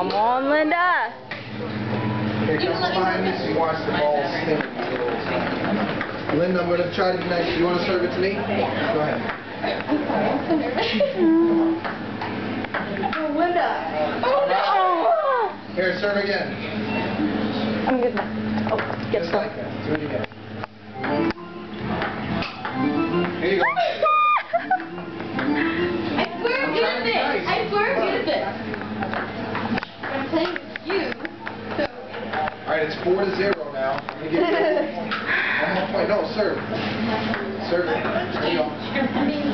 Oh, come on, Linda. Okay, come behind me so you watch the ball spin. Linda, I'm going to try to be nice. You want to serve it to me? Go ahead. Oh, no. Here, serve again. I'm good now. Oh, get Just stuck. like that. Do it again. Here you go. Right, it's four to zero now. You one more point. No, serve. Serve. There you go.